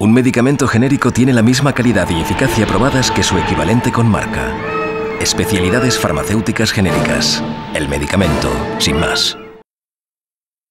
Un medicamento genérico tiene la misma calidad y eficacia probadas que su equivalente con marca. Especialidades farmacéuticas genéricas. El medicamento, sin más.